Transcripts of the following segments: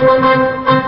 Thank you.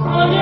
Amen.